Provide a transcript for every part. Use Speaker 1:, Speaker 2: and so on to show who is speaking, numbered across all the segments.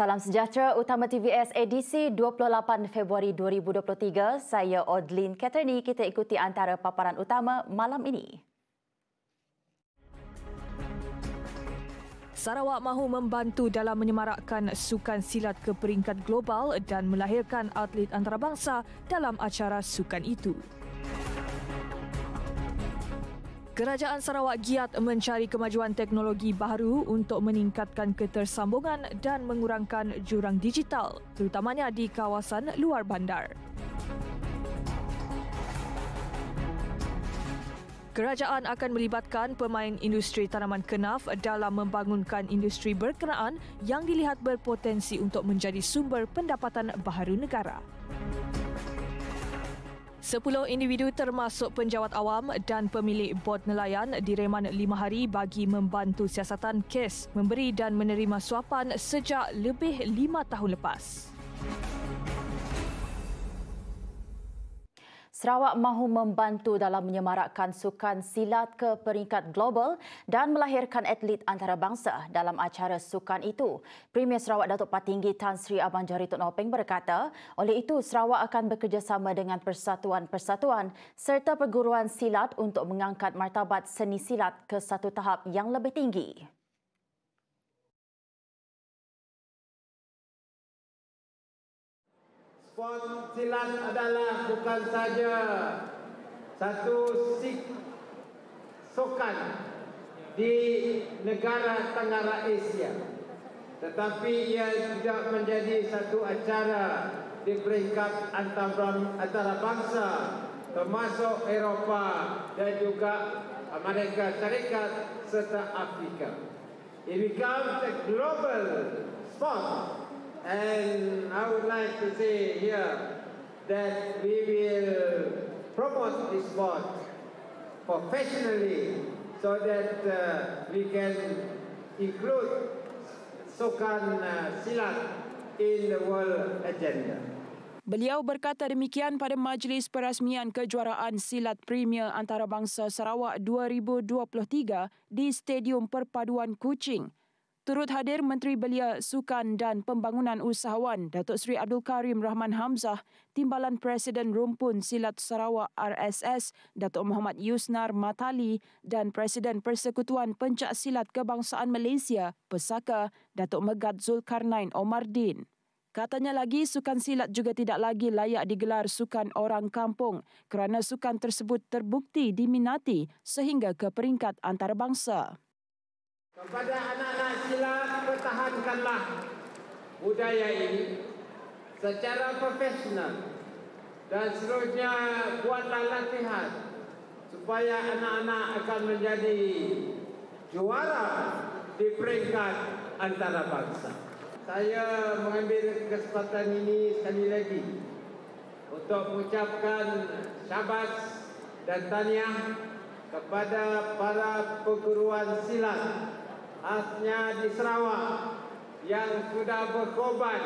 Speaker 1: Salam sejahtera utama TVS edisi 28 Februari 2023. Saya Odlin Katerni. Kita ikuti antara paparan utama malam ini.
Speaker 2: Sarawak mahu membantu dalam menyemarakkan sukan silat ke peringkat global dan melahirkan atlet antarabangsa dalam acara sukan itu. Kerajaan Sarawak giat mencari kemajuan teknologi baru untuk meningkatkan ketersambungan dan mengurangkan jurang digital, terutamanya di kawasan luar bandar. Kerajaan akan melibatkan pemain industri tanaman kenaf dalam membangunkan industri berkenaan yang dilihat berpotensi untuk menjadi sumber pendapatan baharu negara. Sepuluh individu termasuk penjawat awam dan pemilik bot nelayan direman lima hari bagi membantu siasatan kes memberi dan menerima suapan sejak lebih lima tahun lepas.
Speaker 1: Sarawak mahu membantu dalam menyemarakkan sukan silat ke peringkat global dan melahirkan atlet antarabangsa dalam acara sukan itu. Premier Sarawak Datuk Patinggi Tan Sri Abang Jari Tun Openg berkata, oleh itu Sarawak akan bekerjasama dengan persatuan-persatuan serta perguruan silat untuk mengangkat martabat seni silat ke satu tahap yang lebih tinggi.
Speaker 3: Sport silat adalah bukan saja satu sik sokan di negara Tenggara Asia tetapi ia juga menjadi satu acara di peringkat antara bangsa termasuk Eropah dan juga Amerika Syarikat serta Afrika. It becomes a global sport And I would like to say here that we will promote this sport professionally so that uh, we can include Sokan uh, Silat in the world agenda.
Speaker 2: Beliau berkata demikian pada majlis perasmian kejuaraan silat Premier Antarabangsa Sarawak 2023 di Stadium Perpaduan Kuching Turut hadir Menteri Belia Sukan dan Pembangunan Usahawan Datuk Seri Abdul Karim Rahman Hamzah, Timbalan Presiden Rumpun Silat Sarawak RSS Datuk Muhammad Yusnar Matali dan Presiden Persekutuan Pencak Silat Kebangsaan Malaysia Pesaka Datuk Megat Zulkarnain Omardin. Katanya lagi sukan silat juga tidak lagi layak digelar sukan orang kampung kerana sukan tersebut terbukti diminati sehingga ke peringkat antarabangsa.
Speaker 3: Kepada anak-anak sila pertahankanlah budaya ini secara profesional dan seterusnya buatlah latihan supaya anak-anak akan menjadi juara di peringkat antarabangsa. Saya mengambil kesempatan ini sekali lagi untuk mengucapkan syabas dan tahniah kepada para perguruan silat khasnya di Sarawak yang sudah berkorban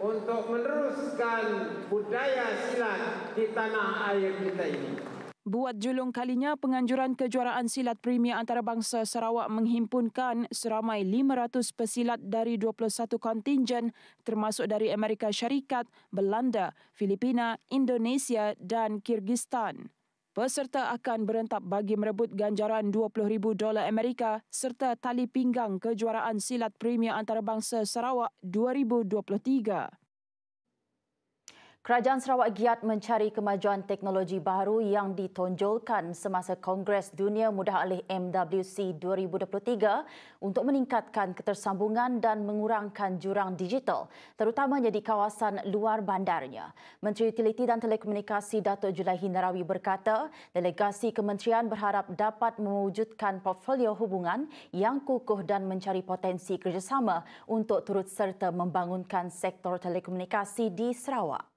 Speaker 3: untuk meneruskan budaya silat di tanah air kita ini.
Speaker 2: Buat julung kalinya, penganjuran kejuaraan silat Premier Antarabangsa Sarawak menghimpunkan seramai 500 pesilat dari 21 kontingen termasuk dari Amerika Syarikat, Belanda, Filipina, Indonesia dan Kyrgyzstan. Peserta akan berentap bagi merebut ganjaran 20,000 dolar Amerika serta tali pinggang kejuaraan silat Premier Antarabangsa Sarawak 2023.
Speaker 1: Kerajaan Sarawak giat mencari kemajuan teknologi baru yang ditonjolkan semasa Kongres Dunia Mudah Alih MWC 2023 untuk meningkatkan ketersambungan dan mengurangkan jurang digital, terutamanya di kawasan luar bandarnya. Menteri Utiliti dan Telekomunikasi Datuk Julaihi Narawi berkata, delegasi kementerian berharap dapat mewujudkan portfolio hubungan yang kukuh dan mencari potensi kerjasama untuk turut serta membangunkan sektor telekomunikasi di Sarawak.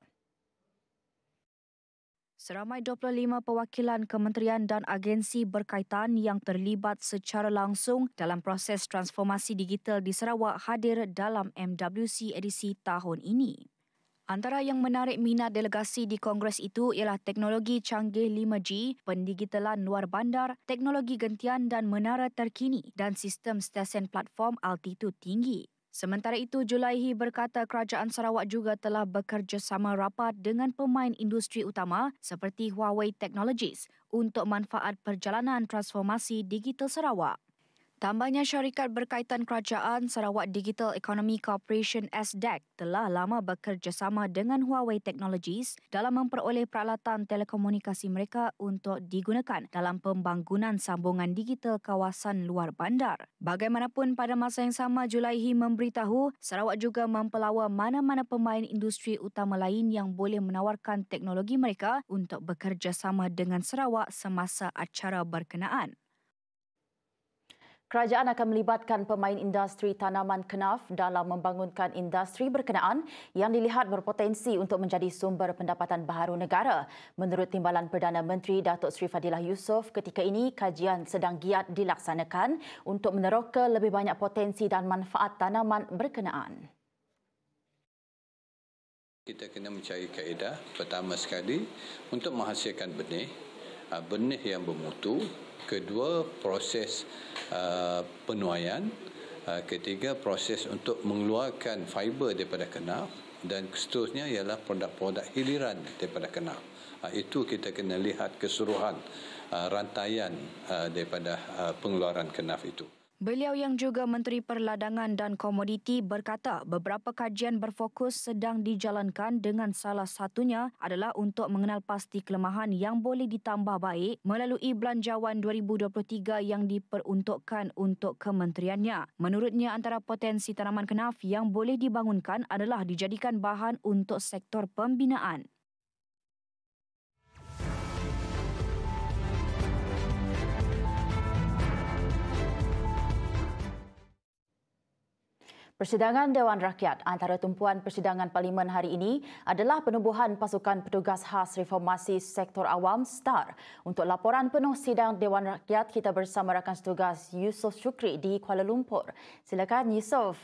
Speaker 4: Seramai 25 perwakilan kementerian dan agensi berkaitan yang terlibat secara langsung dalam proses transformasi digital di Sarawak hadir dalam MWC edisi tahun ini. Antara yang menarik minat delegasi di kongres itu ialah teknologi canggih 5G, pendigitalan luar bandar, teknologi gentian dan menara terkini dan sistem stesen platform altitude tinggi. Sementara itu, Julaihi berkata kerajaan Sarawak juga telah bekerjasama rapat dengan pemain industri utama seperti Huawei Technologies untuk manfaat perjalanan transformasi digital Sarawak. Tambahnya syarikat berkaitan kerajaan Sarawak Digital Economy Corporation SDEC telah lama bekerjasama dengan Huawei Technologies dalam memperoleh peralatan telekomunikasi mereka untuk digunakan dalam pembangunan sambungan digital kawasan luar bandar. Bagaimanapun pada masa yang sama Julaihi memberitahu Sarawak juga mempelawa mana-mana pemain industri utama lain yang boleh menawarkan teknologi mereka untuk bekerjasama dengan Sarawak semasa acara berkenaan.
Speaker 1: Kerajaan akan melibatkan pemain industri tanaman kenaf dalam membangunkan industri berkenaan yang dilihat berpotensi untuk menjadi sumber pendapatan baharu negara. Menurut Timbalan Perdana Menteri Datuk Seri Fadilah Yusof, ketika ini kajian sedang giat dilaksanakan untuk meneroka lebih banyak potensi dan manfaat tanaman berkenaan.
Speaker 5: Kita kena mencari kaedah pertama sekali untuk menghasilkan benih, ah, benih yang bermutu, kedua proses uh, penuaian. Uh, ketiga proses untuk mengeluarkan fiber daripada kenaf. Dan seterusnya ialah produk-produk hiliran daripada kenaf. Uh, itu kita kena lihat keseluruhan uh, rantaian uh, daripada uh, pengeluaran kenaf itu
Speaker 4: Beliau yang juga Menteri Perladangan dan Komoditi berkata beberapa kajian berfokus sedang dijalankan dengan salah satunya adalah untuk mengenal pasti kelemahan yang boleh ditambah baik melalui belanjawan 2023 yang diperuntukkan untuk kementeriannya. Menurutnya antara potensi tanaman kenaf yang boleh dibangunkan adalah dijadikan bahan untuk sektor pembinaan.
Speaker 1: Persidangan Dewan Rakyat antara tumpuan persidangan Parlimen hari ini adalah penubuhan pasukan petugas khas reformasi sektor awam STAR. Untuk laporan penuh sidang Dewan Rakyat, kita bersama rakan setugas Yusof Syukri di Kuala Lumpur. Silakan Yusof.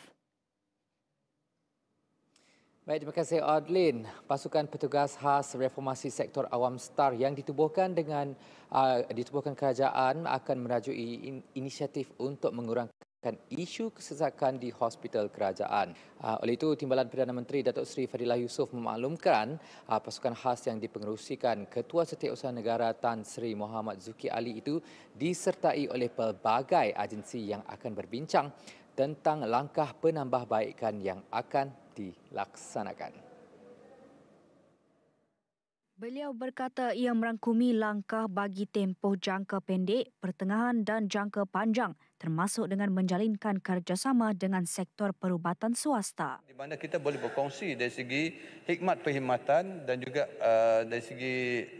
Speaker 6: Baik, terima kasih Adlin. Pasukan petugas khas reformasi sektor awam STAR yang ditubuhkan dengan uh, ditubuhkan kerajaan akan merajui in, inisiatif untuk mengurangkan kan isu kesesakan di hospital kerajaan. Uh, oleh itu, Timbalan Perdana Menteri Datuk Seri Fadilah Yusof memaklumkan uh, pasukan khas yang dipengerusikan Ketua Setiausaha Negara Tan Sri Muhammad Zuki Ali itu disertai oleh pelbagai agensi yang akan berbincang tentang langkah penambahbaikan yang akan dilaksanakan.
Speaker 4: Beliau berkata ia merangkumi langkah bagi tempoh jangka pendek, pertengahan dan jangka panjang termasuk dengan menjalinkan kerjasama dengan sektor perubatan swasta.
Speaker 5: Di mana kita boleh berkongsi dari segi hikmat perkhidmatan dan juga uh, dari segi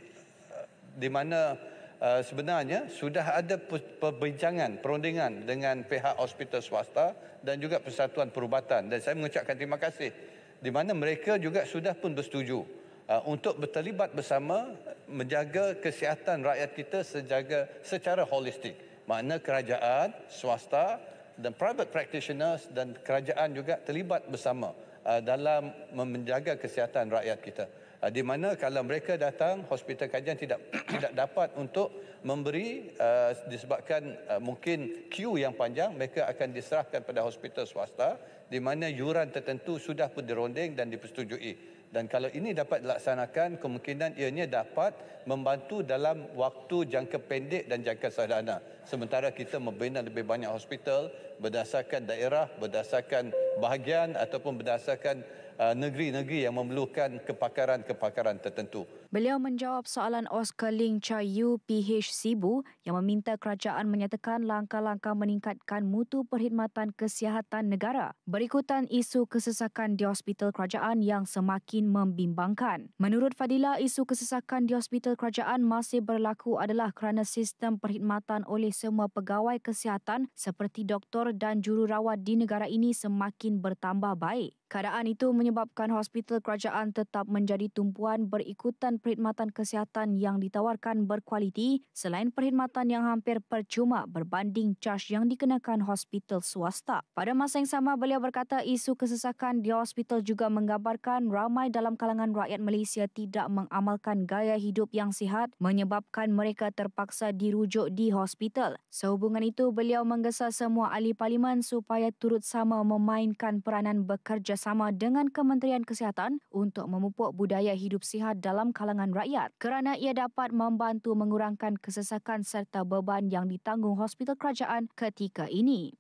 Speaker 5: uh, di mana uh, sebenarnya sudah ada perbincangan, perundingan dengan pihak hospital swasta dan juga persatuan perubatan. Dan saya mengucapkan terima kasih. Di mana mereka juga sudah pun bersetuju Uh, untuk berterlibat bersama menjaga kesihatan rakyat kita sejaga secara holistik. Makna kerajaan, swasta dan private practitioners dan kerajaan juga terlibat bersama uh, dalam menjaga kesihatan rakyat kita. Uh, di mana kalau mereka datang hospital kajian tidak tidak dapat untuk memberi uh, disebabkan uh, mungkin queue yang panjang mereka akan diserahkan pada hospital swasta di mana yuran tertentu sudah pun dironding dan dipersetujui dan kalau ini dapat dilaksanakan kemungkinan ianya dapat membantu dalam waktu jangka pendek dan jangka sederhana. Sementara kita membina lebih banyak hospital berdasarkan daerah berdasarkan bahagian ataupun berdasarkan negeri-negeri yang memerlukan kepakaran-kepakaran tertentu
Speaker 4: Beliau menjawab soalan Oscar Ling Chai Yu PH Sibu yang meminta kerajaan menyatakan langkah-langkah meningkatkan mutu perkhidmatan kesihatan negara berikutan isu kesesakan di hospital kerajaan yang semakin membimbangkan. Menurut Fadila, isu kesesakan di hospital kerajaan masih berlaku adalah kerana sistem perkhidmatan oleh semua pegawai kesihatan seperti doktor dan jururawat di negara ini semakin bertambah baik. Keadaan itu menyebabkan hospital kerajaan tetap menjadi tumpuan berikutan perkhidmatan kesihatan yang ditawarkan berkualiti selain perkhidmatan yang hampir percuma berbanding caj yang dikenakan hospital swasta. Pada masa yang sama, beliau berkata isu kesesakan di hospital juga menggambarkan ramai dalam kalangan rakyat Malaysia tidak mengamalkan gaya hidup yang sihat menyebabkan mereka terpaksa dirujuk di hospital. Sehubungan itu, beliau menggesa semua ahli parlimen supaya turut sama memainkan peranan bekerja bekerjasama dengan Kementerian Kesihatan untuk memupuk budaya hidup sihat dalam kalangan rakyat kerana ia dapat membantu mengurangkan kesesakan serta beban yang ditanggung hospital kerajaan ketika ini.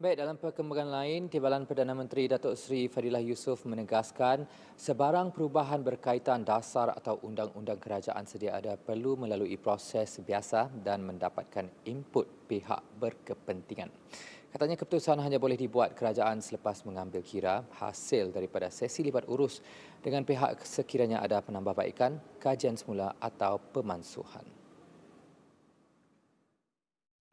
Speaker 6: Baik, dalam perkembangan lain, Timbalan Perdana Menteri Datuk Seri Fadilah Yusof menegaskan sebarang perubahan berkaitan dasar atau undang-undang kerajaan sedia ada perlu melalui proses biasa dan mendapatkan input pihak berkepentingan. Katanya keputusan hanya boleh dibuat kerajaan selepas mengambil kira hasil daripada sesi libat urus dengan pihak sekiranya ada penambahbaikan, kajian semula atau pemansuhan.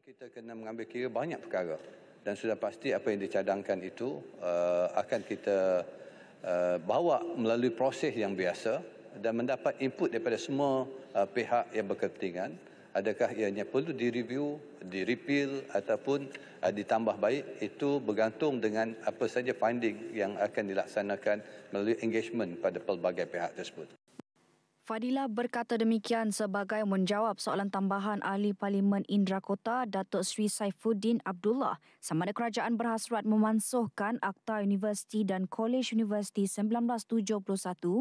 Speaker 5: Kita kena mengambil kira banyak perkara dan sudah pasti apa yang dicadangkan itu uh, akan kita uh, bawa melalui proses yang biasa dan mendapat input daripada semua uh, pihak yang berkepentingan adakah ianya perlu direview, direpeal ataupun uh, ditambah baik itu bergantung dengan apa saja finding yang akan dilaksanakan melalui engagement pada pelbagai pihak tersebut.
Speaker 4: Fadila berkata demikian sebagai menjawab soalan tambahan ahli Parlimen Indra Kota Datuk Sri Saifuddin Abdullah sama ada kerajaan berhasrat memansuhkan Akta Universiti dan College Universiti 1971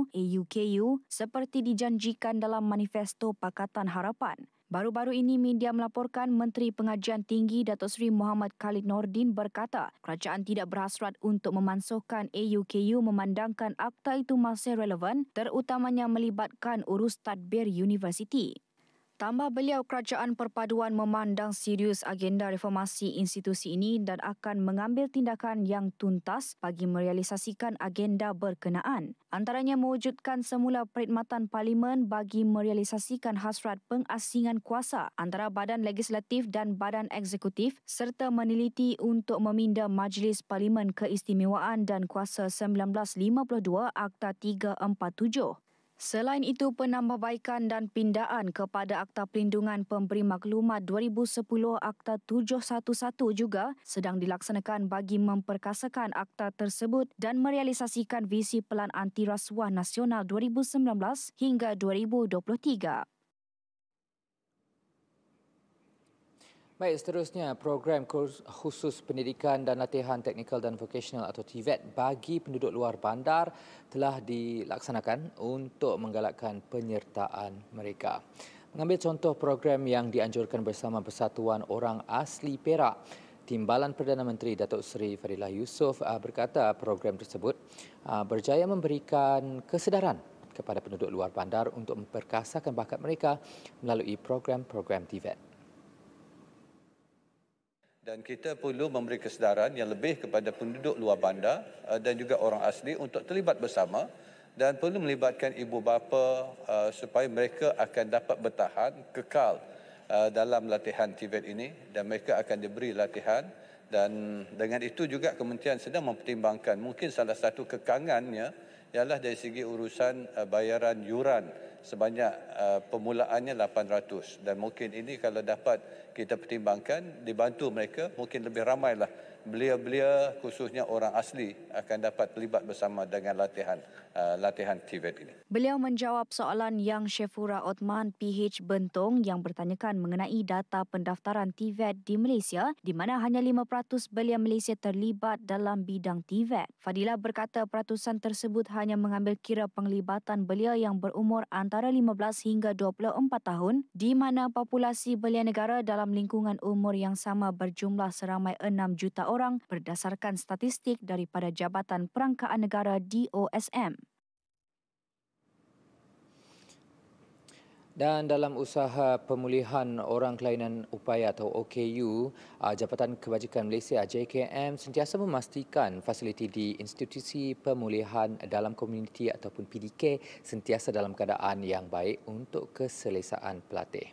Speaker 4: AUKU seperti dijanjikan dalam Manifesto Pakatan Harapan. Baru-baru ini media melaporkan Menteri Pengajian Tinggi Datuk Seri Muhammad Khalid Nordin berkata kerajaan tidak berhasrat untuk memansuhkan AUKU memandangkan akta itu masih relevan terutamanya melibatkan urus tadbir universiti. Tambah beliau, kerajaan perpaduan memandang serius agenda reformasi institusi ini dan akan mengambil tindakan yang tuntas bagi merealisasikan agenda berkenaan. Antaranya mewujudkan semula perkhidmatan parlimen bagi merealisasikan hasrat pengasingan kuasa antara badan legislatif dan badan eksekutif serta meneliti untuk meminda Majlis Parlimen Keistimewaan dan Kuasa 1952 Akta 347. Selain itu, penambahbaikan dan pindaan kepada Akta Perlindungan Pemberi Maklumat 2010 Akta 711 juga sedang dilaksanakan bagi memperkasakan akta tersebut dan merealisasikan visi Pelan Anti Rasuah Nasional 2019 hingga 2023.
Speaker 6: Baik, seterusnya program khusus pendidikan dan latihan teknikal dan vocational atau TVET bagi penduduk luar bandar telah dilaksanakan untuk menggalakkan penyertaan mereka. Mengambil contoh program yang dianjurkan bersama Persatuan Orang Asli Perak, Timbalan Perdana Menteri Datuk Seri Fadilah Yusof ah, berkata program tersebut ah, berjaya memberikan kesedaran kepada penduduk luar bandar untuk memperkasakan bakat mereka melalui program-program TVET
Speaker 5: dan kita perlu memberi kesedaran yang lebih kepada penduduk luar bandar uh, dan juga orang asli untuk terlibat bersama dan perlu melibatkan ibu bapa uh, supaya mereka akan dapat bertahan kekal uh, dalam latihan TVET ini dan mereka akan diberi latihan. Dan dengan itu juga kementerian sedang mempertimbangkan mungkin salah satu kekangannya ialah dari segi urusan bayaran yuran sebanyak uh, permulaannya 800 dan mungkin ini kalau dapat kita pertimbangkan dibantu mereka mungkin lebih ramailah belia-belia khususnya orang asli akan dapat terlibat bersama dengan latihan uh, latihan TVET ini.
Speaker 4: Beliau menjawab soalan yang Syefura Otman PH Bentong yang bertanyakan mengenai data pendaftaran TVET di Malaysia di mana hanya 5% belia Malaysia terlibat dalam bidang TVET. Fadila berkata peratusan tersebut hanya mengambil kira penglibatan belia yang berumur antara 15 hingga 24 tahun di mana populasi belia negara dalam lingkungan umur yang sama berjumlah seramai 6 juta orang berdasarkan statistik daripada Jabatan Perangkaan Negara DOSM.
Speaker 6: Dan dalam usaha pemulihan orang kelainan upaya atau OKU, uh, Jabatan Kebajikan Malaysia JKM sentiasa memastikan fasiliti di institusi pemulihan dalam komuniti ataupun PDK sentiasa dalam keadaan yang baik untuk keselesaan pelatih.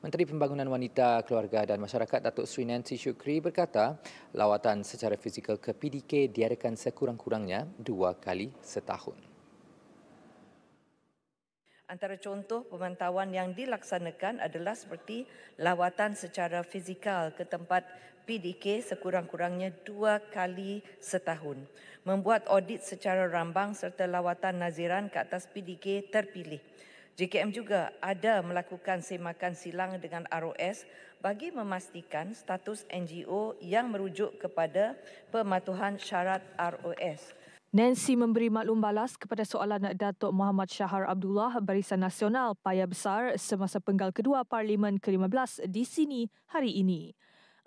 Speaker 6: Menteri Pembangunan Wanita, Keluarga dan Masyarakat Datuk Sri Nancy Shukri berkata lawatan secara fizikal ke PDK diadakan sekurang-kurangnya dua kali setahun.
Speaker 7: Antara contoh pemantauan yang dilaksanakan adalah seperti lawatan secara fizikal ke tempat PDK sekurang-kurangnya dua kali setahun. Membuat audit secara rambang serta lawatan naziran ke atas PDK terpilih. JKM juga ada melakukan semakan silang dengan ROS bagi memastikan status NGO yang merujuk kepada pematuhan syarat ROS.
Speaker 8: Nancy memberi maklum balas kepada soalan Datuk Muhammad Syahar Abdullah Barisan Nasional Paya Besar semasa penggal kedua Parlimen ke-15 di sini hari ini.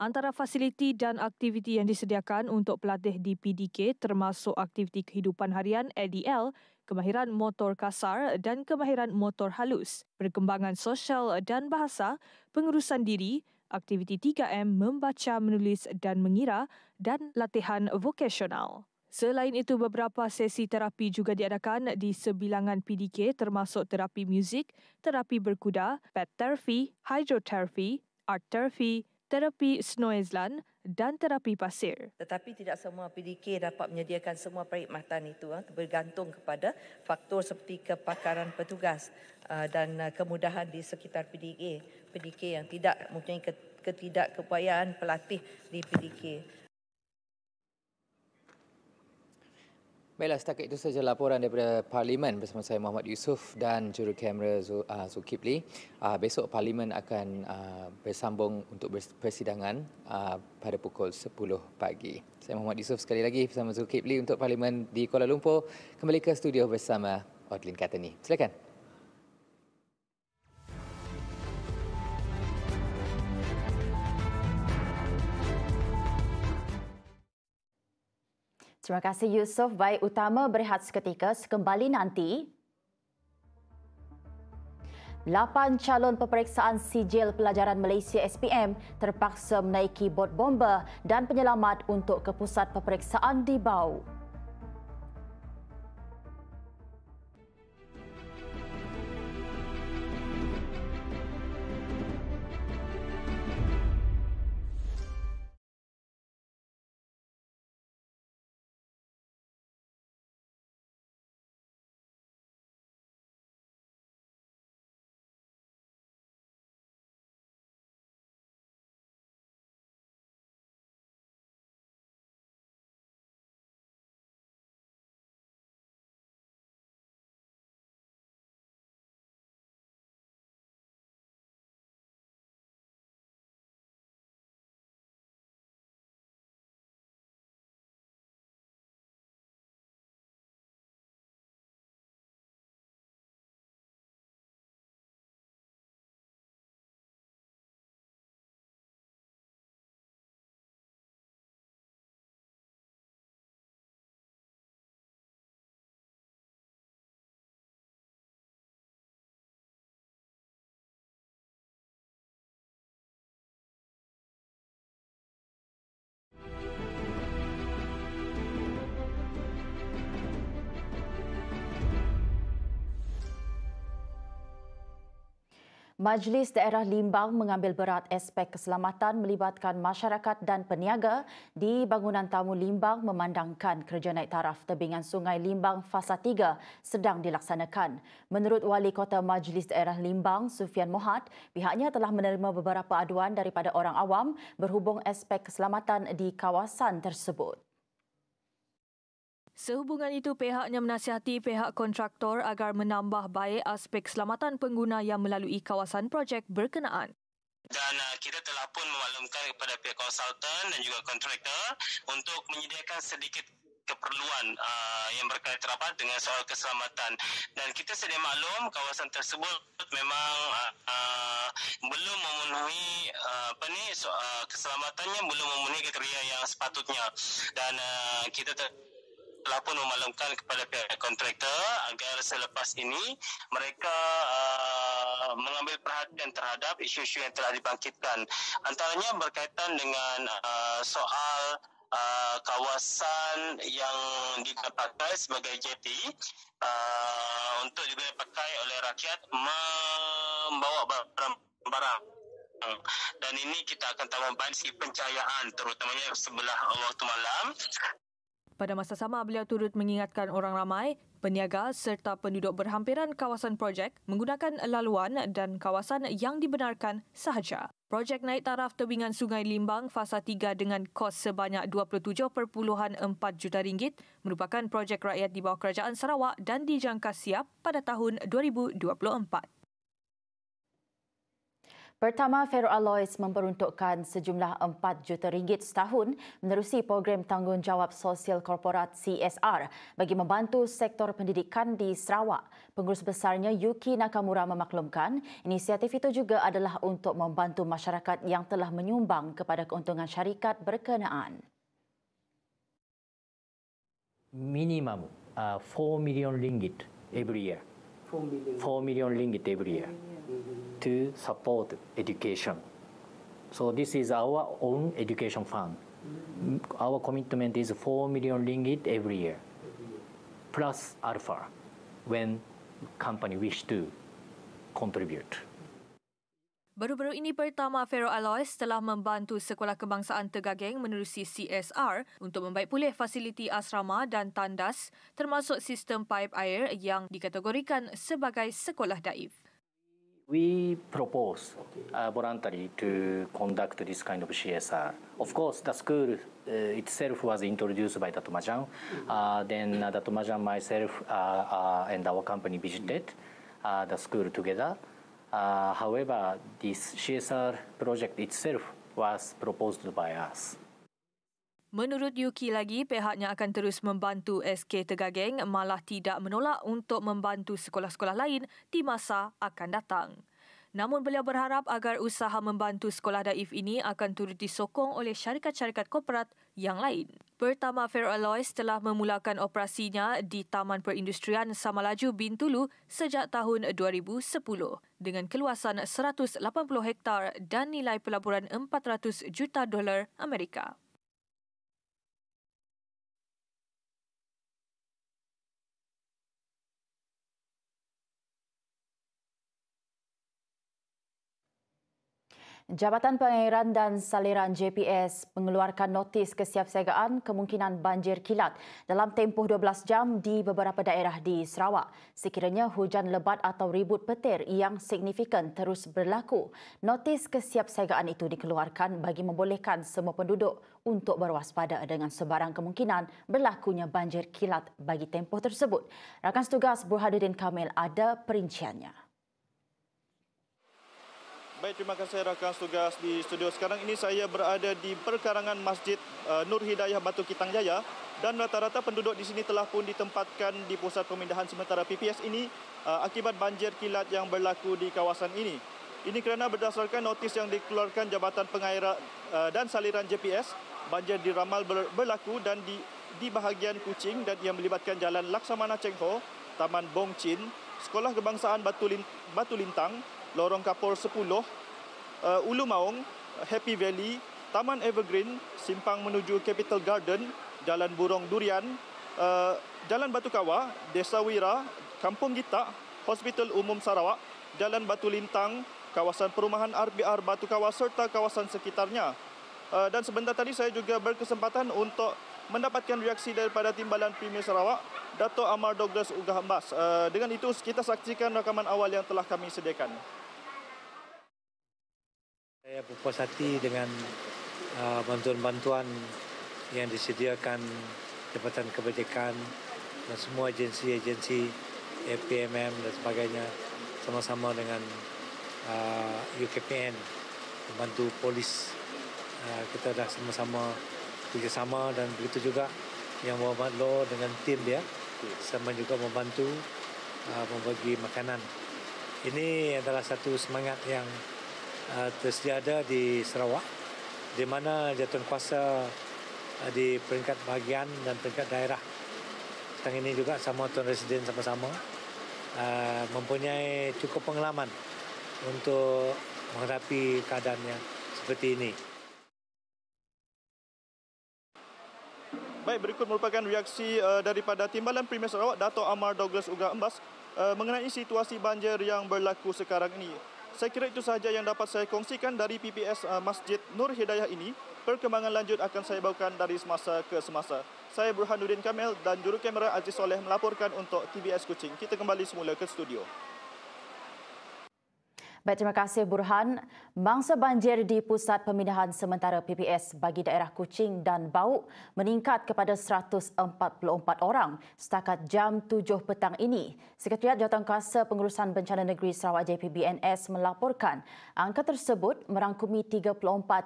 Speaker 8: Antara fasiliti dan aktiviti yang disediakan untuk pelatih di PDK termasuk aktiviti kehidupan harian ADL, kemahiran motor kasar dan kemahiran motor halus, perkembangan sosial dan bahasa, pengurusan diri, aktiviti 3M membaca, menulis dan mengira dan latihan vokasional. Selain itu, beberapa sesi terapi juga diadakan di sebilangan PDK termasuk terapi muzik, terapi berkuda, pet therapy, hydrotherapy, art therapy, terapi Snoezlan dan terapi pasir.
Speaker 7: Tetapi tidak semua PDK dapat menyediakan semua perkhidmatan itu ah, bergantung kepada faktor seperti kepakaran petugas ah, dan ah, kemudahan di sekitar PDK. PDK yang tidak mempunyai ketidakkeupayaan pelatih di PDK.
Speaker 6: Baiklah, setakat itu saja laporan daripada Parlimen bersama saya Muhammad Yusof dan juru kamera uh, Zulkifli. Uh, besok Parlimen akan uh, bersambung untuk persidangan pada pukul 10 pagi. Saya Muhammad Yusof sekali lagi bersama Zulkifli untuk Parlimen di Kuala Lumpur. Kembali ke studio bersama Odlin Katani. Silakan.
Speaker 1: Terima kasih Yusof. Baik utama berehat seketika. Sekembali nanti, Lapan calon peperiksaan sijil pelajaran Malaysia SPM terpaksa menaiki bot bomba dan penyelamat untuk ke pusat peperiksaan di Bau. Majlis Daerah Limbang mengambil berat aspek keselamatan melibatkan masyarakat dan peniaga di bangunan tamu Limbang memandangkan kerja naik taraf tebingan Sungai Limbang Fasa 3 sedang dilaksanakan. Menurut Wali Kota Majlis Daerah Limbang, Sufian Mohad, pihaknya telah menerima beberapa aduan daripada orang awam berhubung aspek keselamatan di kawasan tersebut.
Speaker 8: Sehubungan itu, pihaknya menasihati pihak kontraktor agar menambah baik aspek keselamatan pengguna yang melalui kawasan projek berkenaan.
Speaker 9: Dan uh, kita telah pun memaklumkan kepada pihak konsultan dan juga kontraktor untuk menyediakan sedikit keperluan uh, yang berkaitan rapat dengan soal keselamatan dan kita sedia maklum kawasan tersebut memang uh, uh, belum memenuhi uh, apa ni so, uh, keselamatannya belum memenuhi kriteria yang sepatutnya dan uh, kita ter- telah pun memaklumkan kepada pihak kontraktor agar selepas ini mereka uh, mengambil perhatian terhadap isu-isu yang telah dibangkitkan. Antaranya berkaitan dengan uh, soal uh, kawasan yang dipakai sebagai jeti uh, untuk dipakai oleh rakyat membawa barang-barang dan ini kita akan tambah bansi pencahayaan terutamanya sebelah waktu malam
Speaker 8: pada masa sama, beliau turut mengingatkan orang ramai, peniaga serta penduduk berhampiran kawasan projek menggunakan laluan dan kawasan yang dibenarkan sahaja. Projek naik taraf tebingan Sungai Limbang fasa 3 dengan kos sebanyak 27.4 juta ringgit merupakan projek rakyat di bawah Kerajaan Sarawak dan dijangka siap pada tahun 2024.
Speaker 1: Pertama, Ferroalloys memperuntukkan sejumlah 4 juta ringgit setahun menerusi program tanggungjawab sosial korporat CSR bagi membantu sektor pendidikan di Sarawak. Pengurus besarnya Yuki Nakamura memaklumkan inisiatif itu juga adalah untuk membantu masyarakat yang telah menyumbang kepada keuntungan syarikat berkenaan.
Speaker 10: Minimum uh, 4 million ringgit every year. 4 million. 4 million ringgit every year. To support education. So this is our own education fund. Our commitment is 4 million ringgit every year, plus alpha when company wish to contribute.
Speaker 8: Baru-baru ini pertama Ferroalloys telah membantu Sekolah Kebangsaan Tegageng menerusi CSR untuk membaik pulih fasiliti asrama dan tandas termasuk sistem pipe air yang dikategorikan sebagai sekolah daif.
Speaker 10: We propose uh, voluntarily to conduct this kind of CSR. Of course, the school uh, itself was introduced by Datu Majang. Uh, then uh, Majang, myself, uh, uh, and our company visited the school together. However, this CSR project itself was proposed by us.
Speaker 8: Menurut Yuki lagi, pihaknya akan terus membantu SK Tegageng malah tidak menolak untuk membantu sekolah-sekolah lain di masa akan datang. Namun beliau berharap agar usaha membantu sekolah daif ini akan turut disokong oleh syarikat-syarikat korporat yang lain. Pertama, Ferroalloys telah memulakan operasinya di Taman Perindustrian Samalaju Bintulu sejak tahun 2010 dengan keluasan 180 hektar dan nilai pelaburan 400 juta dolar Amerika.
Speaker 1: Jabatan Pengairan dan Saliran JPS mengeluarkan notis kesiapsiagaan kemungkinan banjir kilat dalam tempoh 12 jam di beberapa daerah di Sarawak. Sekiranya hujan lebat atau ribut petir yang signifikan terus berlaku, notis kesiapsiagaan itu dikeluarkan bagi membolehkan semua penduduk untuk berwaspada dengan sebarang kemungkinan berlakunya banjir kilat bagi tempoh tersebut. Rakan setugas Burhanuddin Kamil ada perinciannya.
Speaker 11: Baik, terima kasih rakan tugas di studio. Sekarang ini saya berada di perkarangan Masjid uh, Nur Hidayah Batu Kitang Jaya dan rata-rata penduduk di sini telah pun ditempatkan di pusat pemindahan sementara PPS ini uh, akibat banjir kilat yang berlaku di kawasan ini. Ini kerana berdasarkan notis yang dikeluarkan Jabatan Pengairan uh, dan Saliran JPS, banjir diramal berlaku dan di di bahagian Kuching dan yang melibatkan Jalan Laksamana Cheng Ho, Taman Bong Chin, Sekolah Kebangsaan Batu, Batu Lintang, Lorong Kapur 10, uh, Ulu Maung, Happy Valley, Taman Evergreen, Simpang menuju Capital Garden, Jalan Burong Durian, uh, Jalan Batu Kawa, Desa Wira, Kampung Gita, Hospital Umum Sarawak, Jalan Batu Lintang, kawasan perumahan RBR Batu Kawa serta kawasan sekitarnya. Uh, dan sebentar tadi saya juga berkesempatan untuk mendapatkan reaksi daripada Timbalan Premier Sarawak, Dato' Amar Douglas Ugah Embas. Uh, dengan itu, kita saksikan rakaman awal yang telah kami sediakan.
Speaker 12: Saya berpuas hati dengan uh, bantuan-bantuan yang disediakan Jabatan Kebajikan dan semua agensi-agensi APMM dan sebagainya sama-sama dengan uh, UKPN membantu polis. Uh, kita dah sama-sama bekerjasama dan begitu juga yang Muhammad Law dengan tim dia sama juga membantu uh, membagi makanan. Ini adalah satu semangat yang Uh, tersedia di Sarawak di mana jatuh kuasa uh, di peringkat bahagian dan peringkat daerah sekarang ini juga sama tuan residen sama-sama uh, mempunyai cukup pengalaman untuk menghadapi keadaan yang seperti ini.
Speaker 11: Baik, berikut merupakan reaksi uh, daripada Timbalan Premier Sarawak, Dato' Amar Douglas Uga Embas uh, mengenai situasi banjir yang berlaku sekarang ini. Saya kira itu sahaja yang dapat saya kongsikan dari PPS uh, Masjid Nur Hidayah ini. Perkembangan lanjut akan saya bawakan dari semasa ke semasa. Saya Burhanuddin Kamil dan juru kamera Aziz Soleh melaporkan untuk TBS Kuching. Kita kembali semula ke studio.
Speaker 1: Baik, terima kasih Burhan. Mangsa banjir di Pusat Pemindahan Sementara PPS bagi daerah Kuching dan Bau meningkat kepada 144 orang setakat jam 7 petang ini. Sekretariat Jawatankuasa Pengurusan Bencana Negeri Sarawak JPBNS melaporkan angka tersebut merangkumi 34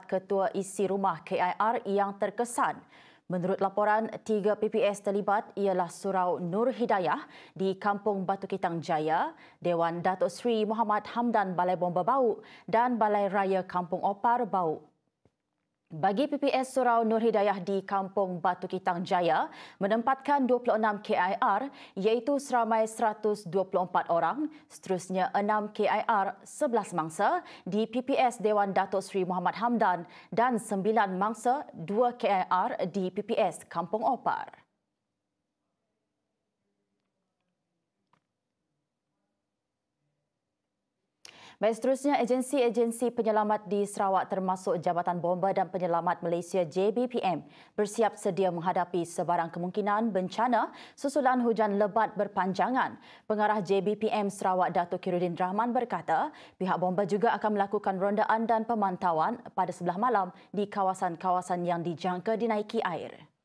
Speaker 1: ketua isi rumah KIR yang terkesan. Menurut laporan, tiga PPS terlibat ialah Surau Nur Hidayah di Kampung Batu Kitang Jaya, Dewan Datuk Seri Muhammad Hamdan Balai Bomba Bau dan Balai Raya Kampung Opar Bau. Bagi PPS Surau Nur Hidayah di Kampung Batu Kitang Jaya menempatkan 26 KIR iaitu seramai 124 orang, seterusnya 6 KIR 11 mangsa di PPS Dewan Datuk Seri Muhammad Hamdan dan 9 mangsa 2 KIR di PPS Kampung Opar. Baik, seterusnya, agensi-agensi penyelamat di Sarawak termasuk Jabatan Bomba dan Penyelamat Malaysia JBPM bersiap sedia menghadapi sebarang kemungkinan bencana susulan hujan lebat berpanjangan. Pengarah JBPM Sarawak Datuk Kirudin Rahman berkata, pihak bomba juga akan melakukan rondaan dan pemantauan pada sebelah malam di kawasan-kawasan yang dijangka dinaiki air.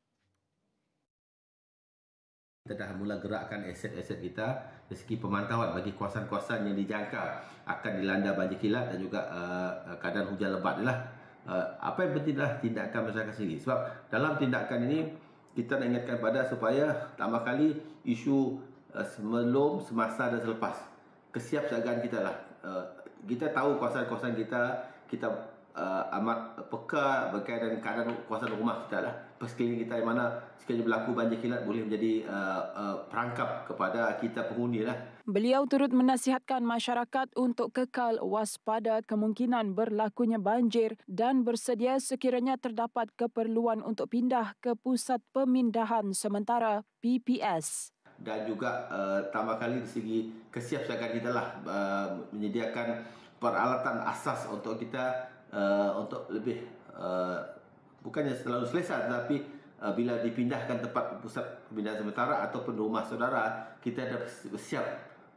Speaker 13: Kita dah mula gerakkan aset-aset kita dari segi pemantauan bagi kawasan-kawasan yang dijangka akan dilanda banjir kilat dan juga uh, keadaan hujan lebat adalah uh, apa yang penting adalah tindakan masyarakat sendiri. Sebab dalam tindakan ini kita nak ingatkan pada supaya tambah kali isu uh, sebelum, semasa dan selepas. Kesiapsiagaan kita lah. Uh, kita tahu kawasan-kawasan kita, kita uh, amat peka berkaitan keadaan kawasan rumah kita lah persekeliling kita yang mana sekiranya berlaku banjir kilat boleh menjadi uh, uh, perangkap kepada kita penghuni lah.
Speaker 2: Beliau turut menasihatkan masyarakat untuk kekal waspada kemungkinan berlakunya banjir dan bersedia sekiranya terdapat keperluan untuk pindah ke pusat pemindahan sementara PPS.
Speaker 13: Dan juga uh, tambah kali dari segi kesiapsiagaan kita lah uh, menyediakan peralatan asas untuk kita uh, untuk lebih uh, bukannya selalu selesa tetapi uh, bila dipindahkan tempat pusat pemindahan sementara ataupun rumah saudara kita dah siap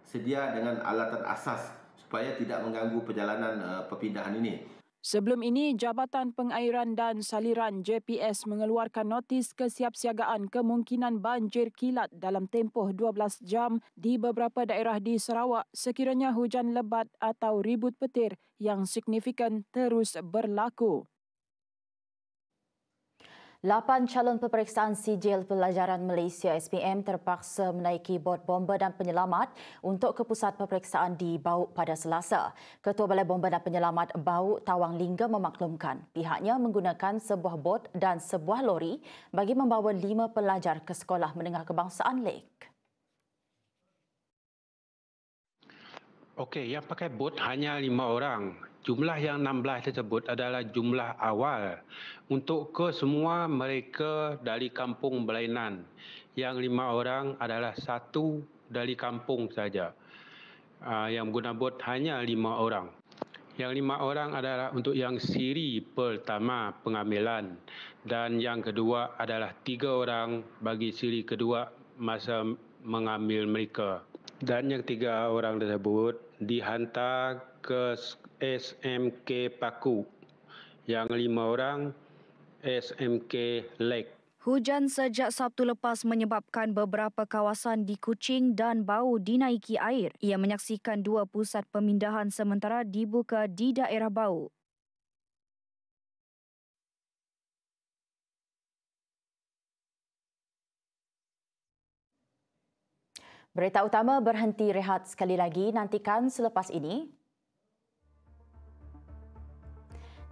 Speaker 13: sedia dengan alatan asas supaya tidak mengganggu perjalanan uh, perpindahan ini.
Speaker 2: Sebelum ini, Jabatan Pengairan dan Saliran JPS mengeluarkan notis kesiapsiagaan kemungkinan banjir kilat dalam tempoh 12 jam di beberapa daerah di Sarawak sekiranya hujan lebat atau ribut petir yang signifikan terus berlaku.
Speaker 1: Lapan calon peperiksaan sijil pelajaran Malaysia SPM terpaksa menaiki bot bomba dan penyelamat untuk ke pusat peperiksaan di Bau pada Selasa. Ketua Balai Bomba dan Penyelamat Bau Tawang Lingga memaklumkan pihaknya menggunakan sebuah bot dan sebuah lori bagi membawa lima pelajar ke Sekolah Menengah Kebangsaan Lake.
Speaker 14: Okey, yang pakai bot hanya lima orang. Jumlah yang 16 tersebut adalah jumlah awal untuk ke semua mereka dari kampung Belainan. Yang lima orang adalah satu dari kampung saja. Ah, yang guna bot hanya lima orang. Yang lima orang adalah untuk yang siri pertama pengambilan dan yang kedua adalah tiga orang bagi siri kedua masa mengambil mereka. Dan yang tiga orang tersebut dihantar ke SMK Paku. Yang lima orang SMK Lake.
Speaker 4: Hujan sejak Sabtu lepas menyebabkan beberapa kawasan di Kuching dan Bau dinaiki air. Ia menyaksikan dua pusat pemindahan sementara dibuka di daerah Bau.
Speaker 1: Berita utama berhenti rehat sekali lagi. Nantikan selepas ini.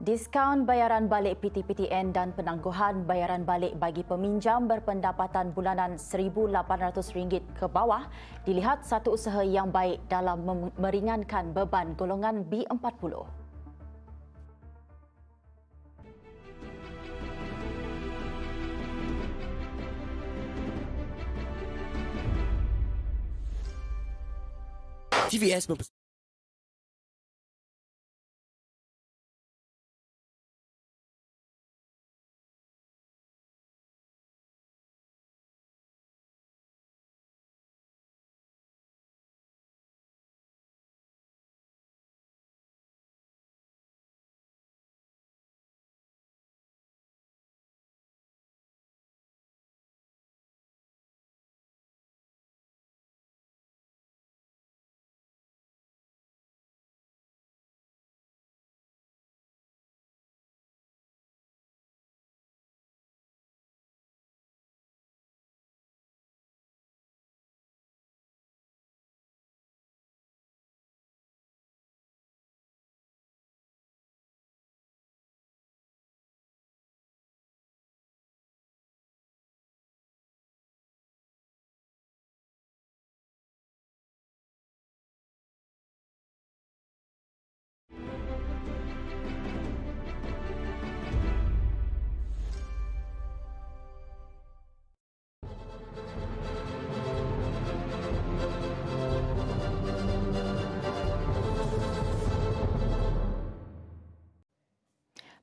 Speaker 1: Diskaun bayaran balik PTPTN dan penangguhan bayaran balik bagi peminjam berpendapatan bulanan RM1,800 ke bawah dilihat satu usaha yang baik dalam meringankan beban golongan B40. TVS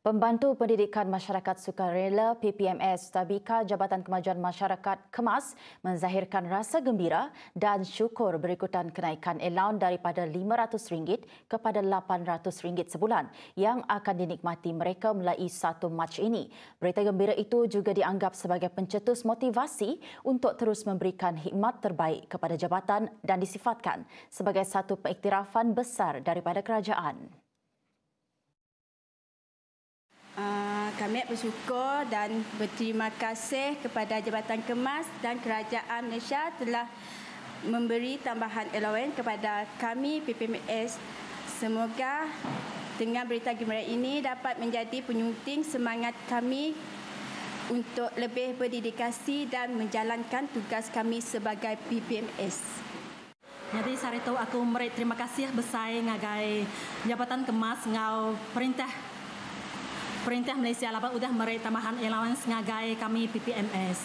Speaker 1: Pembantu Pendidikan Masyarakat Sukarela PPMS Tabika Jabatan Kemajuan Masyarakat Kemas menzahirkan rasa gembira dan syukur berikutan kenaikan allowance daripada RM500 kepada RM800 sebulan yang akan dinikmati mereka melalui 1 Mac ini. Berita gembira itu juga dianggap sebagai pencetus motivasi untuk terus memberikan hikmat terbaik kepada jabatan dan disifatkan sebagai satu pengiktirafan besar daripada kerajaan.
Speaker 15: Ah, kami bersyukur dan berterima kasih kepada Jabatan Kemas dan Kerajaan Malaysia telah memberi tambahan allowance kepada kami PPMS. Semoga dengan berita gembira ini dapat menjadi penyunting semangat kami untuk lebih berdedikasi dan menjalankan tugas kami sebagai PPMS.
Speaker 16: Jadi saya tahu aku meri terima kasih besar ngagai Jabatan Kemas ngau perintah Perintah Malaysia lapan sudah meri tambahan allowance ngagai kami PPMS.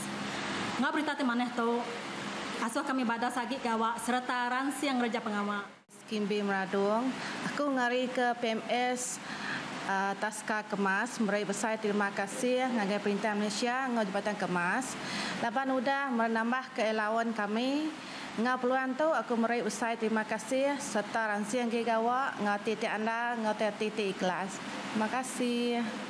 Speaker 16: Ngau berita di mana tu? Asuh kami badas lagi gawak serta ransi yang reja pengawak.
Speaker 17: Skim B Meradung. Aku ngari ke PMS uh, Taska Kemas. Meri besar terima kasih ngagai Perintah Malaysia ngau Jabatan Kemas. Lapan sudah menambah ke allowance kami. Ngau peluang tu aku meri besar terima kasih serta ransi yang gawak ngau titik anda ngau titik ikhlas. Terima kasih.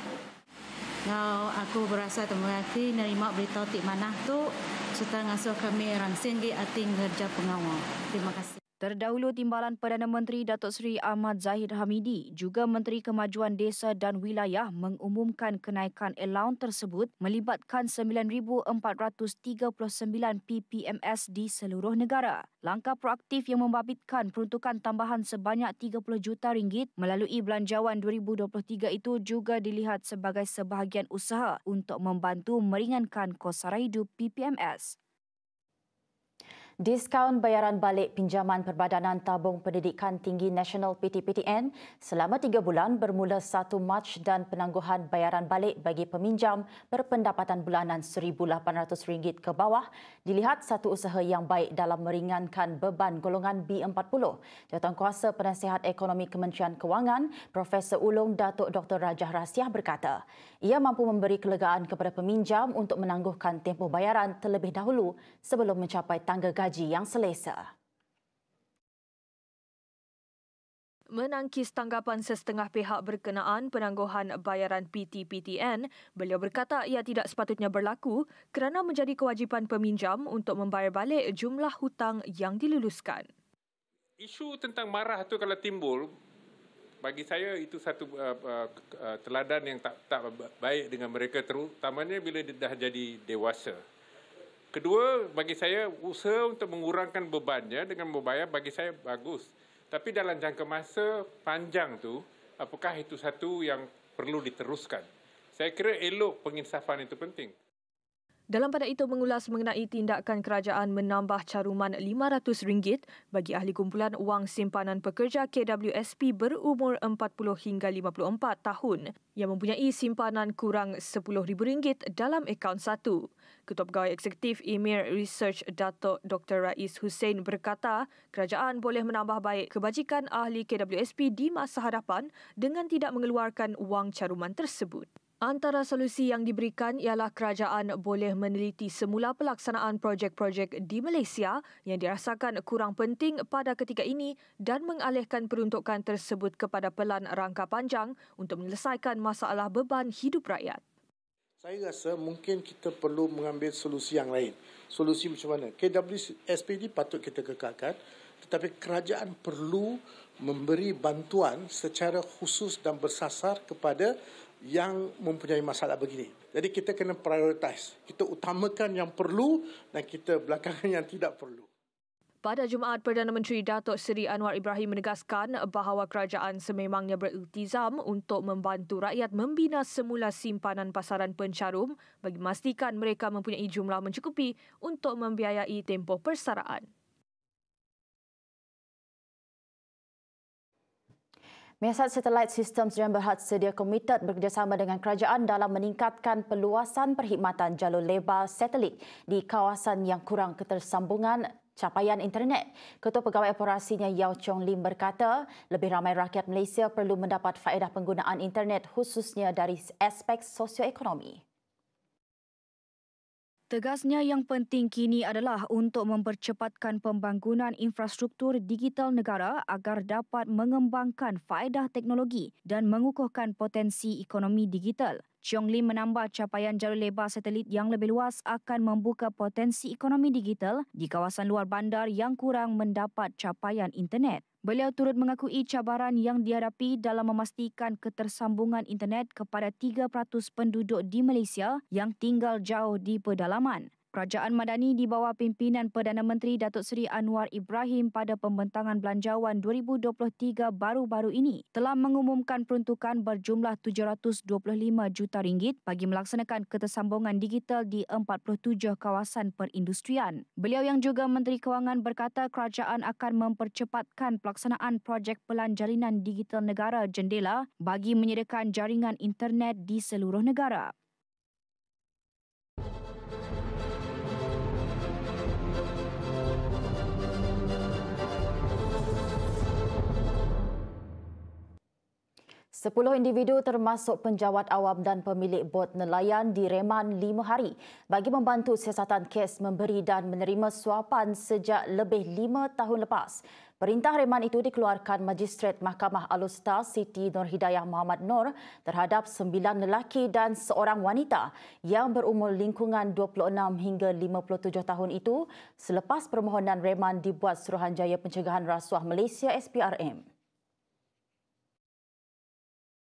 Speaker 16: Ngau aku berasa terima kasih nerima berita tik mana tu serta ngasuh kami rangsin di ating kerja pengawal. Terima kasih.
Speaker 4: Terdahulu Timbalan Perdana Menteri Datuk Seri Ahmad Zahid Hamidi juga Menteri Kemajuan Desa dan Wilayah mengumumkan kenaikan allowance tersebut melibatkan 9,439 PPMS di seluruh negara. Langkah proaktif yang membabitkan peruntukan tambahan sebanyak 30 juta ringgit melalui belanjawan 2023 itu juga dilihat sebagai sebahagian usaha untuk membantu meringankan kos sara hidup PPMS.
Speaker 1: Diskaun bayaran balik pinjaman Perbadanan Tabung Pendidikan Tinggi Nasional PTPTN selama tiga bulan bermula 1 Mac dan penangguhan bayaran balik bagi peminjam berpendapatan bulanan RM1,800 ke bawah dilihat satu usaha yang baik dalam meringankan beban golongan B40. Jawatankuasa Penasihat Ekonomi Kementerian Kewangan, Profesor Ulung Datuk Dr. Rajah Rasiah berkata, ia mampu memberi kelegaan kepada peminjam untuk menangguhkan tempoh bayaran terlebih dahulu sebelum mencapai tangga gaji gaji yang selesa.
Speaker 8: Menangkis tanggapan sesetengah pihak berkenaan penangguhan bayaran PTPTN, beliau berkata ia tidak sepatutnya berlaku kerana menjadi kewajipan peminjam untuk membayar balik jumlah hutang yang diluluskan.
Speaker 18: Isu tentang marah itu kalau timbul, bagi saya itu satu uh, uh, uh, teladan yang tak tak baik dengan mereka terutamanya bila dia dah jadi dewasa. Kedua, bagi saya usaha untuk mengurangkan bebannya dengan membayar bagi saya bagus. Tapi dalam jangka masa panjang tu, apakah itu satu yang perlu diteruskan? Saya kira elok penginsafan itu penting.
Speaker 8: Dalam pada itu mengulas mengenai tindakan kerajaan menambah caruman RM500 bagi ahli kumpulan wang simpanan pekerja KWSP berumur 40 hingga 54 tahun yang mempunyai simpanan kurang RM10,000 dalam akaun satu. Ketua Pegawai Eksekutif Emir Research Datuk Dr. Rais Hussein berkata kerajaan boleh menambah baik kebajikan ahli KWSP di masa hadapan dengan tidak mengeluarkan wang caruman tersebut. Antara solusi yang diberikan ialah kerajaan boleh meneliti semula pelaksanaan projek-projek di Malaysia yang dirasakan kurang penting pada ketika ini dan mengalihkan peruntukan tersebut kepada pelan rangka panjang untuk menyelesaikan masalah beban hidup rakyat.
Speaker 19: Saya rasa mungkin kita perlu mengambil solusi yang lain. Solusi macam mana? KWSPD patut kita kekalkan tetapi kerajaan perlu memberi bantuan secara khusus dan bersasar kepada yang mempunyai masalah begini. Jadi kita kena prioritize. Kita utamakan yang perlu dan kita belakangan yang tidak perlu.
Speaker 8: Pada Jumaat, Perdana Menteri Datuk Seri Anwar Ibrahim menegaskan bahawa kerajaan sememangnya beriltizam untuk membantu rakyat membina semula simpanan pasaran pencarum bagi memastikan mereka mempunyai jumlah mencukupi untuk membiayai tempoh persaraan.
Speaker 1: Miasat Satelit Systems yang Berhad sedia komited bekerjasama dengan kerajaan dalam meningkatkan peluasan perkhidmatan jalur lebar satelit di kawasan yang kurang ketersambungan capaian internet. Ketua Pegawai Operasinya Yao Chong Lim berkata, lebih ramai rakyat Malaysia perlu mendapat faedah penggunaan internet khususnya dari aspek sosioekonomi.
Speaker 4: Tegasnya yang penting kini adalah untuk mempercepatkan pembangunan infrastruktur digital negara agar dapat mengembangkan faedah teknologi dan mengukuhkan potensi ekonomi digital. Cheong Lim menambah capaian jalur lebar satelit yang lebih luas akan membuka potensi ekonomi digital di kawasan luar bandar yang kurang mendapat capaian internet. Beliau turut mengakui cabaran yang dihadapi dalam memastikan ketersambungan internet kepada 3% penduduk di Malaysia yang tinggal jauh di pedalaman. Kerajaan Madani di bawah pimpinan Perdana Menteri Datuk Seri Anwar Ibrahim pada pembentangan belanjawan 2023 baru-baru ini telah mengumumkan peruntukan berjumlah 725 juta ringgit bagi melaksanakan ketersambungan digital di 47 kawasan perindustrian. Beliau yang juga Menteri Kewangan berkata kerajaan akan mempercepatkan pelaksanaan projek pelan jalinan digital negara jendela bagi menyediakan jaringan internet di seluruh negara.
Speaker 1: Sepuluh individu termasuk penjawat awam dan pemilik bot nelayan direman lima hari bagi membantu siasatan kes memberi dan menerima suapan sejak lebih lima tahun lepas. Perintah reman itu dikeluarkan Magistrat Mahkamah Alustar Siti Nur Hidayah Muhammad Nur terhadap sembilan lelaki dan seorang wanita yang berumur lingkungan 26 hingga 57 tahun itu selepas permohonan reman dibuat Suruhanjaya Pencegahan Rasuah Malaysia SPRM.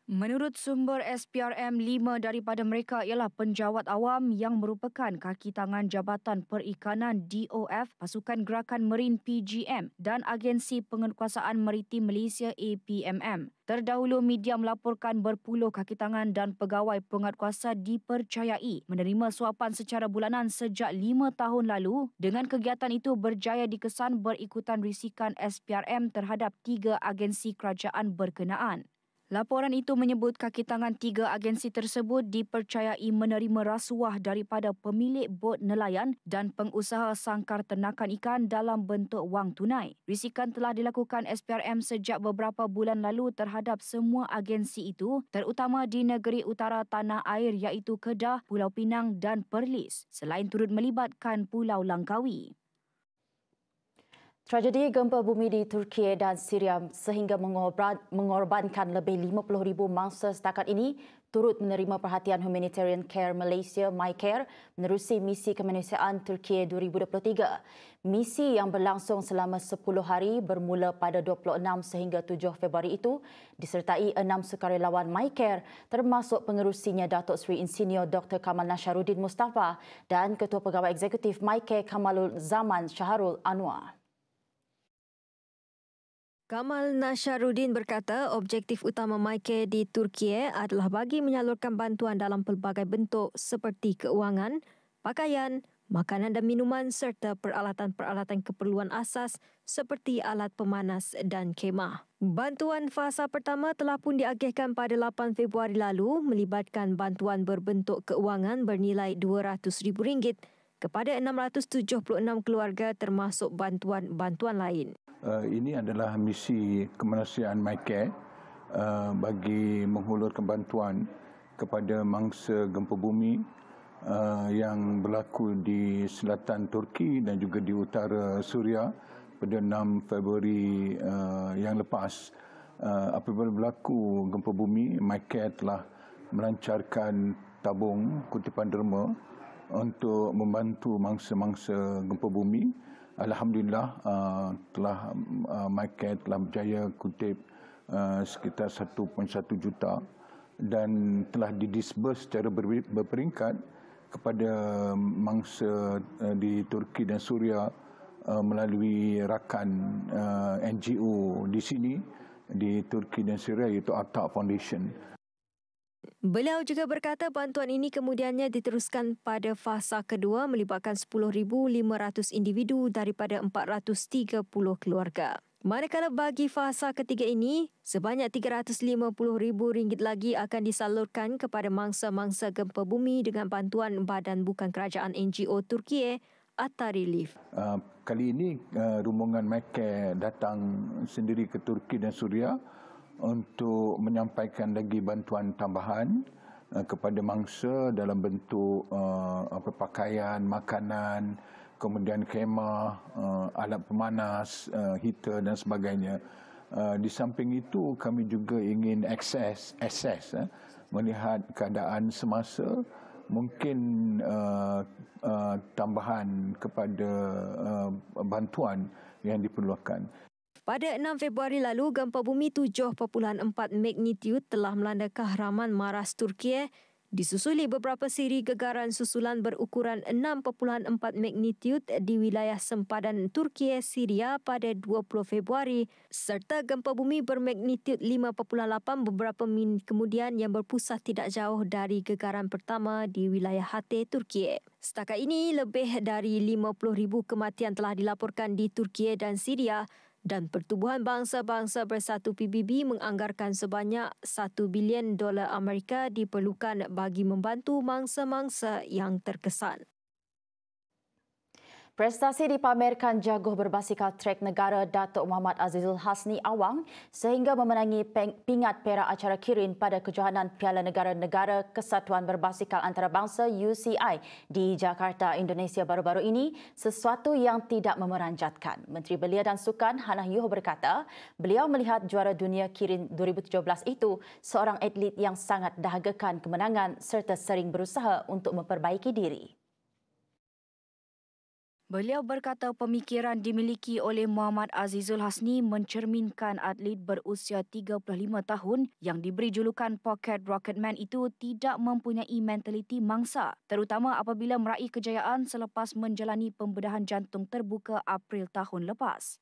Speaker 4: Menurut sumber SPRM, lima daripada mereka ialah penjawat awam yang merupakan kaki tangan Jabatan Perikanan DOF, Pasukan Gerakan Merin PGM dan Agensi Penguatkuasaan Maritim Malaysia APMM. Terdahulu media melaporkan berpuluh kaki tangan dan pegawai penguatkuasa dipercayai menerima suapan secara bulanan sejak lima tahun lalu dengan kegiatan itu berjaya dikesan berikutan risikan SPRM terhadap tiga agensi kerajaan berkenaan. Laporan itu menyebut kaki tangan tiga agensi tersebut dipercayai menerima rasuah daripada pemilik bot nelayan dan pengusaha sangkar ternakan ikan dalam bentuk wang tunai. Risikan telah dilakukan SPRM sejak beberapa bulan lalu terhadap semua agensi itu terutama di negeri utara tanah air iaitu Kedah, Pulau Pinang dan Perlis selain turut melibatkan Pulau Langkawi.
Speaker 1: Tragedi gempa bumi di Turki dan Syria sehingga mengorbankan lebih 50,000 mangsa setakat ini turut menerima perhatian Humanitarian Care Malaysia MyCare menerusi misi kemanusiaan Turki 2023. Misi yang berlangsung selama 10 hari bermula pada 26 sehingga 7 Februari itu disertai enam sukarelawan MyCare termasuk pengerusinya Datuk Seri Insinyur Dr. Kamal Nasharuddin Mustafa dan Ketua Pegawai Eksekutif MyCare Kamalul Zaman Syahrul Anwar.
Speaker 20: Kamal Nasharuddin berkata objektif utama MyCare di Turki adalah bagi menyalurkan bantuan dalam pelbagai bentuk seperti keuangan, pakaian, makanan dan minuman serta peralatan-peralatan keperluan asas seperti alat pemanas dan kemah. Bantuan fasa pertama telah pun diagihkan pada 8 Februari lalu melibatkan bantuan berbentuk keuangan bernilai RM200,000 kepada 676 keluarga termasuk bantuan-bantuan lain
Speaker 21: uh, ini adalah misi kemanusiaan MyCare uh, bagi menghulurkan bantuan kepada mangsa gempa bumi uh, yang berlaku di selatan Turki dan juga di utara Suria pada 6 Februari uh, yang lepas. Uh, apabila berlaku gempa bumi, MyCare telah melancarkan tabung kutipan derma untuk membantu mangsa-mangsa gempa bumi Alhamdulillah uh, telah uh, MyCare telah berjaya kutip uh, sekitar 1.1 juta dan telah didisburse secara ber- berperingkat kepada mangsa uh, di Turki dan Suria uh, melalui rakan uh, NGO di sini di Turki dan Suria iaitu Atta Foundation.
Speaker 20: Beliau juga berkata bantuan ini kemudiannya diteruskan pada fasa kedua melibatkan 10,500 individu daripada 430 keluarga. Manakala bagi fasa ketiga ini, sebanyak RM350,000 lagi akan disalurkan kepada mangsa-mangsa gempa bumi dengan bantuan Badan Bukan Kerajaan NGO Turki Atta Relief.
Speaker 21: Uh, kali ini uh, rombongan MyCare datang sendiri ke Turki dan Suria untuk menyampaikan lagi bantuan tambahan uh, kepada mangsa dalam bentuk uh, apa pakaian, makanan, kemudian kemah, uh, alat pemanas, uh, heater dan sebagainya. Uh, di samping itu kami juga ingin akses, akses uh, melihat keadaan semasa mungkin uh, uh, tambahan kepada uh, bantuan yang diperlukan.
Speaker 20: Pada 6 Februari lalu, gempa bumi 7.4 magnitude telah melanda kahraman Maras, Turki disusuli beberapa siri gegaran susulan berukuran 6.4 magnitude di wilayah sempadan Turki Syria pada 20 Februari serta gempa bumi bermagnitude 5.8 beberapa minit kemudian yang berpusat tidak jauh dari gegaran pertama di wilayah Hatay Turki. Setakat ini lebih dari 50,000 kematian telah dilaporkan di Turki dan Syria dan Pertubuhan Bangsa-Bangsa Bersatu PBB menganggarkan sebanyak 1 bilion dolar Amerika diperlukan bagi membantu mangsa-mangsa yang terkesan.
Speaker 1: Prestasi dipamerkan jaguh berbasikal trek negara Datuk Muhammad Azizul Hasni Awang sehingga memenangi pingat perak acara Kirin pada kejohanan Piala Negara-Negara Kesatuan Berbasikal Antarabangsa UCI di Jakarta, Indonesia baru-baru ini sesuatu yang tidak memeranjatkan. Menteri Belia dan Sukan Hannah Yuh berkata, beliau melihat juara dunia Kirin 2017 itu seorang atlet yang sangat dahagakan kemenangan serta sering berusaha untuk memperbaiki diri.
Speaker 4: Beliau berkata pemikiran dimiliki oleh Muhammad Azizul Hasni mencerminkan atlet berusia 35 tahun yang diberi julukan Pocket Rocketman itu tidak mempunyai mentaliti mangsa terutama apabila meraih kejayaan selepas menjalani pembedahan jantung terbuka April tahun lepas.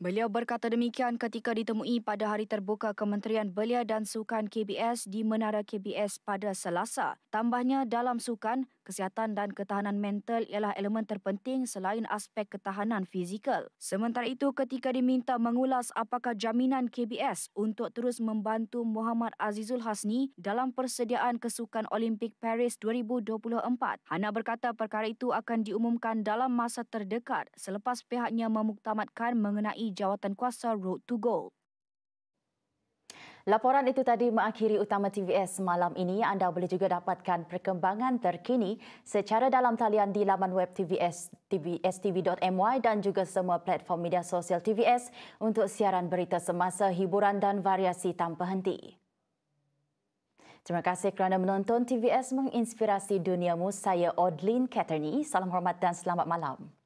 Speaker 4: Beliau berkata demikian ketika ditemui pada hari terbuka Kementerian Belia dan Sukan KBS di Menara KBS pada Selasa. Tambahnya dalam sukan, kesihatan dan ketahanan mental ialah elemen terpenting selain aspek ketahanan fizikal. Sementara itu ketika diminta mengulas apakah jaminan KBS untuk terus membantu Muhammad Azizul Hasni dalam persediaan kesukan Olimpik Paris 2024, Hana berkata perkara itu akan diumumkan dalam masa terdekat selepas pihaknya memuktamadkan mengenai jawatan kuasa Road to Gold.
Speaker 1: Laporan itu tadi mengakhiri utama TVS malam ini. Anda boleh juga dapatkan perkembangan terkini secara dalam talian di laman web TVS, tvstv.my dan juga semua platform media sosial TVS untuk siaran berita semasa hiburan dan variasi tanpa henti. Terima kasih kerana menonton TVS menginspirasi duniamu. Saya Odlin Katerni. Salam hormat dan selamat malam.